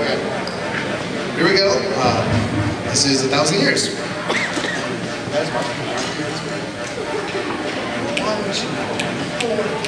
Okay. Here we go. Uh, this is a thousand years. That is